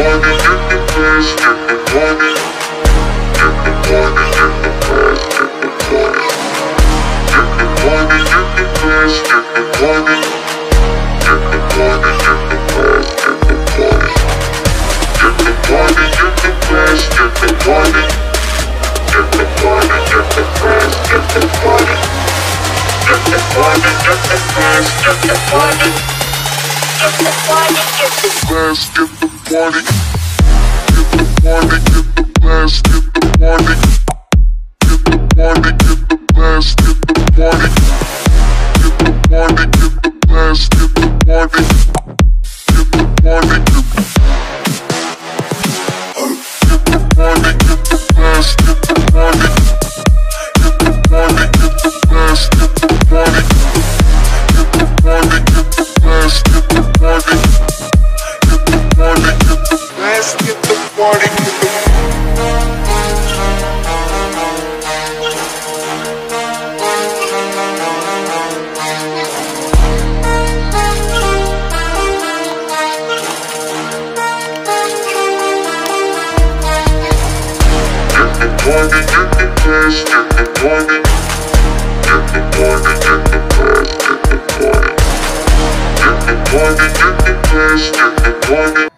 party, get the place, party. Get the party, get the party. Let's get the party. point and get the past, get the point and get the point get the point. Get the point get the point